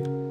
Thank you.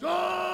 Die!